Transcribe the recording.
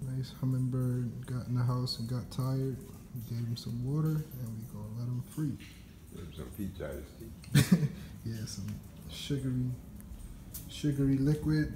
Nice hummingbird got in the house and got tired. We gave him some water and we gonna let him free. Some peach ice tea. yeah, some sugary, sugary liquid